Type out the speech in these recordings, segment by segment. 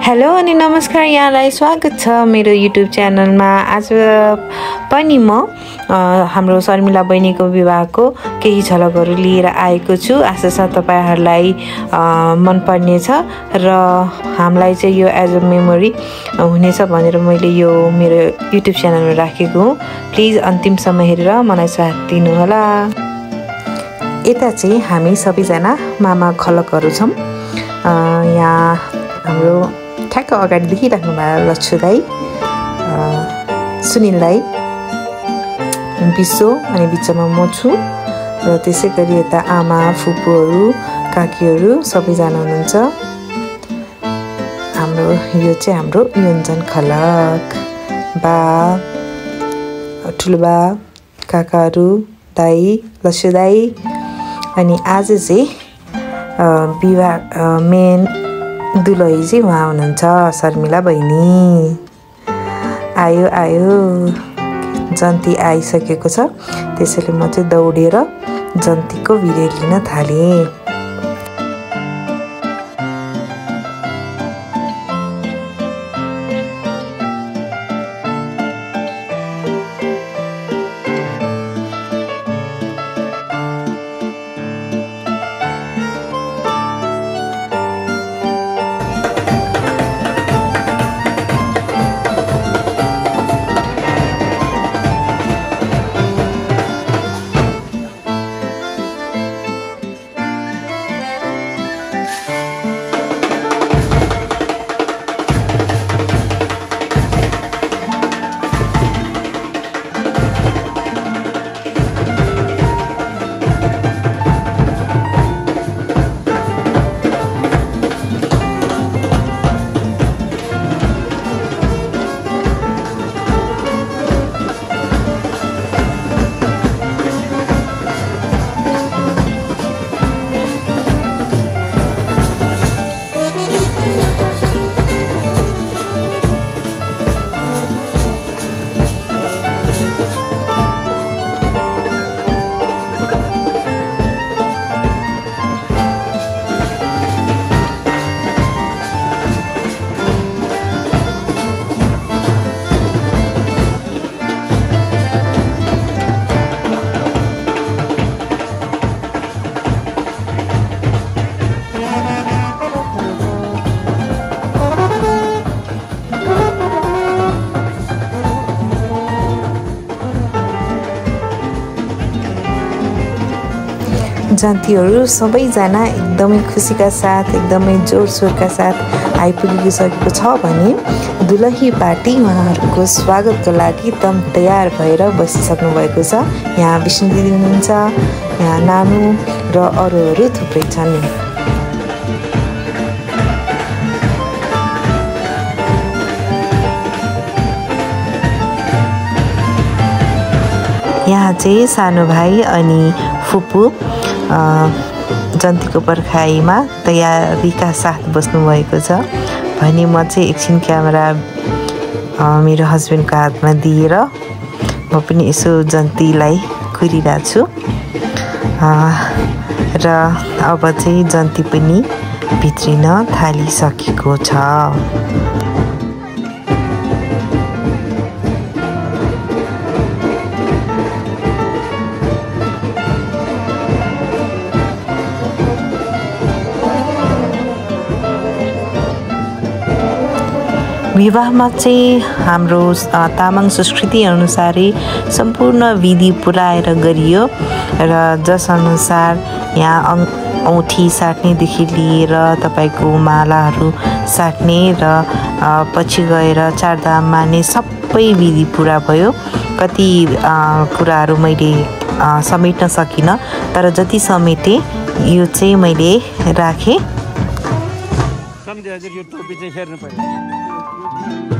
Hello अनि नमस्कार यहाँलाई स्वागत छ मेरो युट्युब च्यानलमा। आज पनि म हाम्रो शर्मिला बहिनीको विवाहको केही झलकहरू लिएर आएको छु। आशा छ तपाईँहरूलाई मनपर्नेछ र हामीलाई चाहिँ यो एज अ मेमोरी हुनेछ भनेर मैले यो मेरो युट्युब च्यानलमा राखेको हुँ। प्लिज अन्तिमसम्म हेरेर मलाई साथ दिनुहोला। यता चाहिँ हामी सबैजना मामा खलकहरू छौँ। यहाँ हाम्रो ठ्याक्क अगाडि देखिराख्नु भयो लच्छु दाई। अ, सुनिल दाई विश्व अनि बिचमा म छु। र त्यसै गरी यता आमा फुपूहरू काकीहरू सबैजना हुनुहुन्छ। हाम्रो यो चाहिँ हाम्रो योन्जन खलक। बा ठुलो बा काकाहरू दाई लसु दाई अनि आज चाहिँ विवाह मेन दुलही चाहिँ उहाँ हुनुहुन्छ शर्मिला बहिनी। आयो आयो। जन्ती आइसकेको छ। त्यसैले म चाहिँ दौडेर जन्तीको भिडियो लिन थालेँ। जन्तीहरू सबैजना एकदमै खुसीका साथ एकदमै जोडसोडका साथ आइपुगेको सकेको छ भने दुलही पार्टी उहाँहरूको स्वागतको लागि एकदम तयार भएर बसिसक्नु भएको छ। यहाँ विष्णु दिदी हुनुहुन्छ यहाँ नानु र अरूहरू थुप्रै छन्। यहाँ चाहिँ सानो भाइ अनि फुपू। जन्तीको पर्खाइमा तयारीका साथ बस्नुभएको छ। भने म चाहिँ एकछिन क्यामेरा मेरो हस्बेन्डको हातमा दिएर म पनि यसो जन्तीलाई कुरिरहेको छु र अब चाहिँ जन्ती पनि भित्रिन थालिसकेको छ। विवाहमा चाहिँ हाम्रो तामाङ संस्कृति अनुसारै सम्पूर्ण विधि पुऱ्याएर गरियो र जसअनुसार यहाँ अङ औँठी साट्नेदेखि लिएर तपाईँको मालाहरू साट्ने र पछि गएर चारधाम माने सबै विधि पुरा भयो। कति कुराहरू मैले समेट्न सकिनँ तर जति समेटेँ यो चाहिँ मैले राखेँ। सम्झेर चाहिँ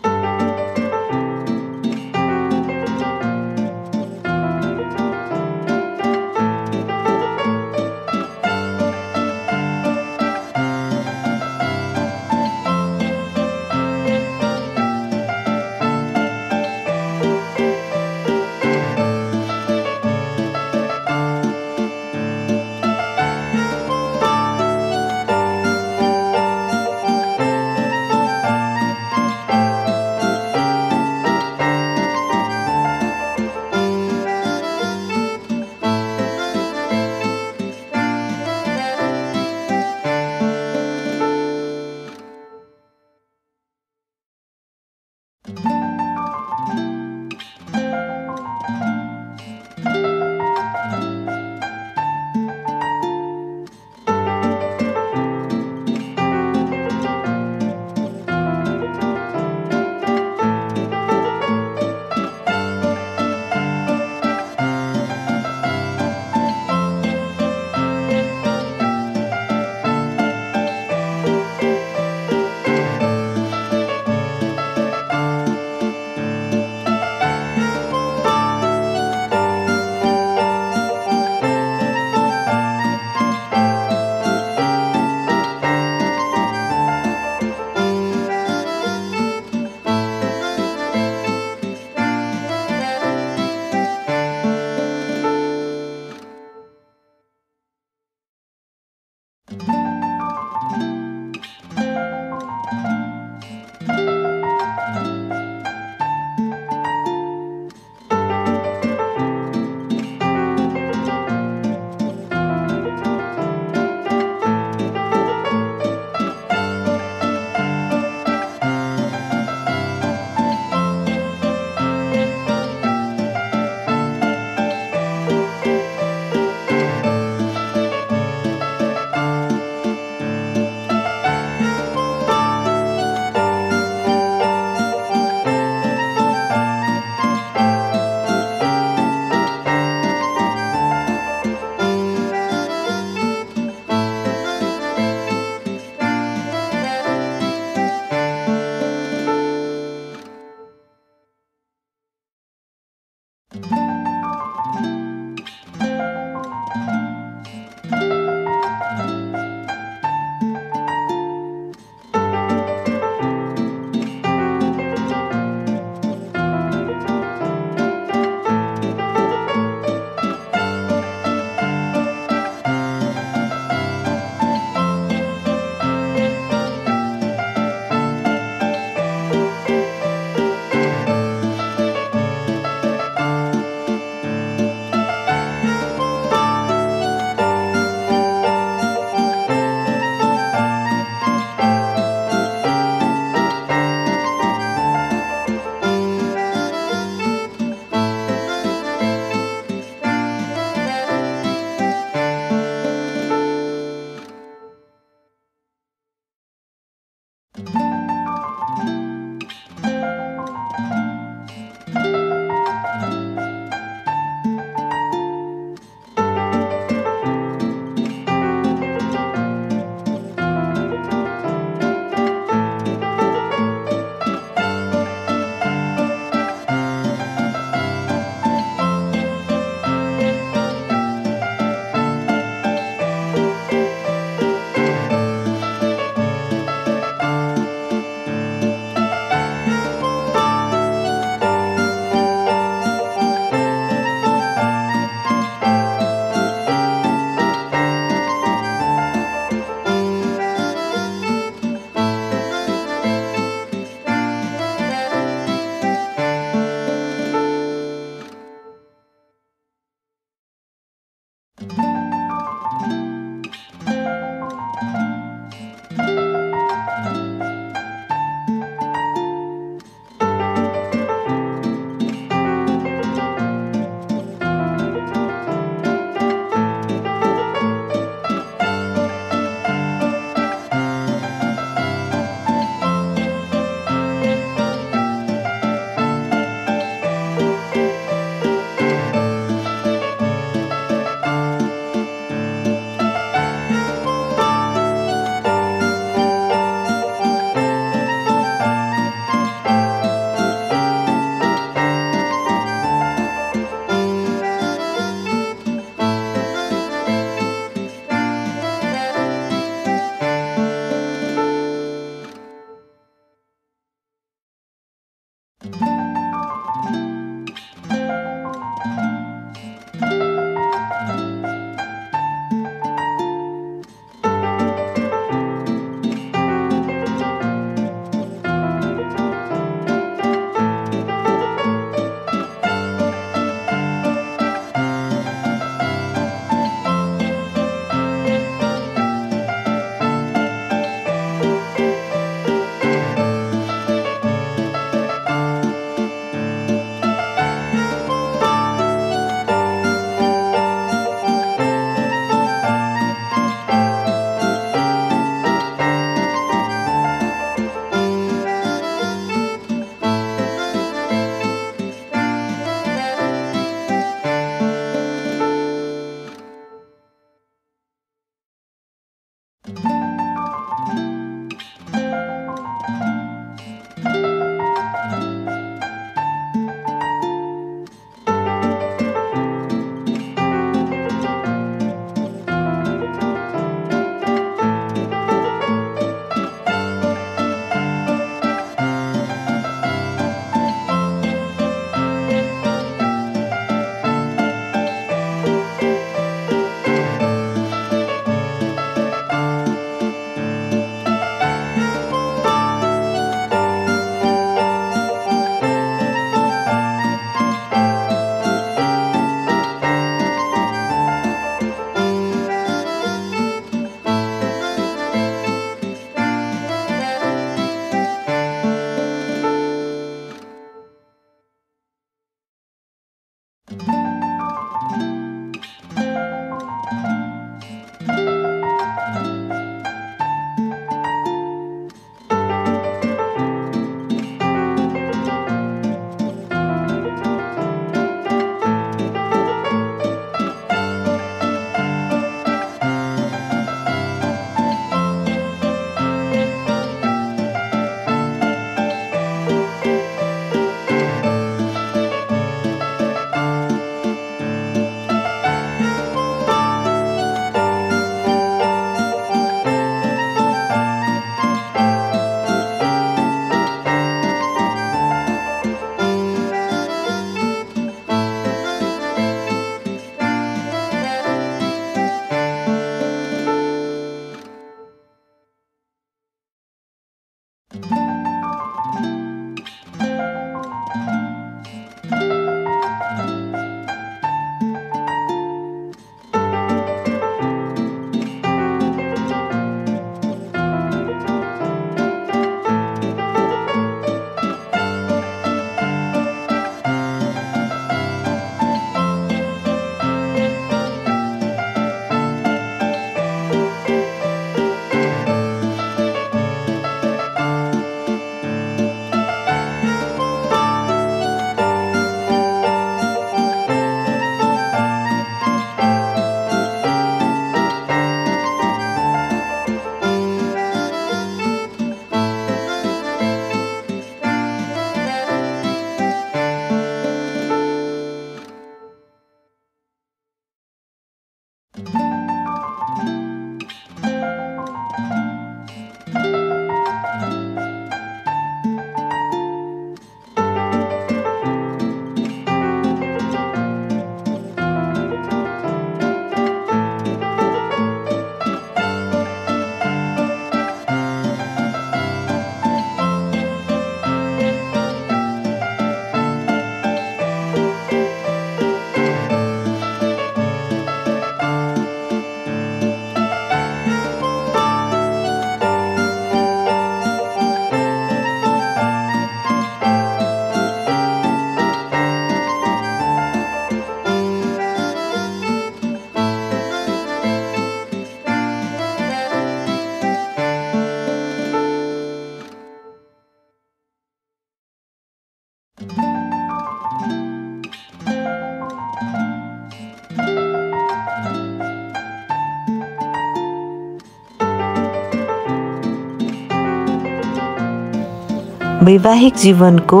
वैवाहिक जीवनको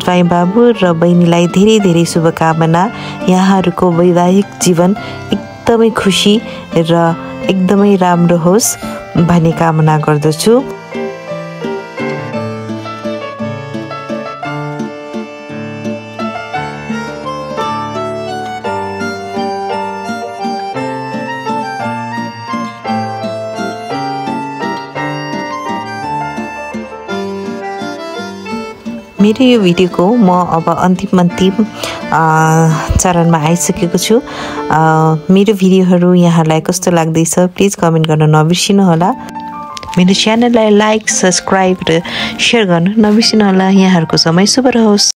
ज्वाइँ बाबु र बहिनीलाई धेरै धेरै शुभकामना। यहाँहरूको वैवाहिक जीवन एकदमै खुसी र एकदमै राम्रो होस् भन्ने कामना गर्दछु। मेरो यो भिडियोको म अब अन्तिम अन्तिम चरणमा आइसकेको छु। मेरो भिडियोहरू यहाँलाई कस्तो लाग्दैछ प्लिज कमेन्ट गर्न नबिर्सिनुहोला। मेरो च्यानललाई लाइक सब्सक्राइब र सेयर गर्न नबिर्सिनुहोला। यहाँहरूको समय शुभ रहोस्।